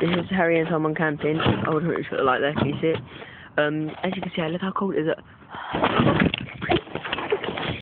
This is Harry and Tom on camping. I would really put a like there, can you see it? Um, as you can see, look how cold it is.